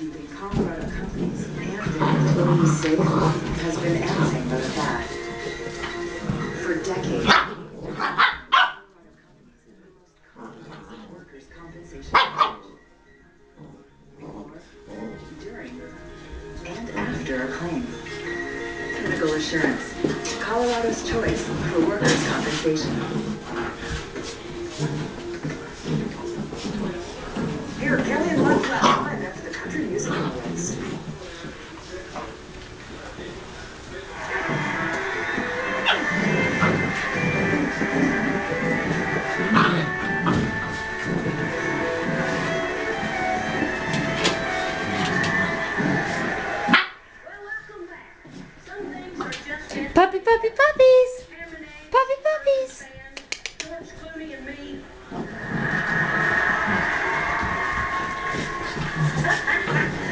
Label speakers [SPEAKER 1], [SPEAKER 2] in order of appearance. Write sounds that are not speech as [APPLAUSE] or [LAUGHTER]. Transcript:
[SPEAKER 1] you in Colorado companies and employee safety has been acting but that For decades, and after a claim. Assurance, Colorado's choice for workers' compensation. Puppy, puppy, puppies. Puppy, puppies.
[SPEAKER 2] [LAUGHS]